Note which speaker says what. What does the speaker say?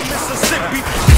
Speaker 1: Mississippi.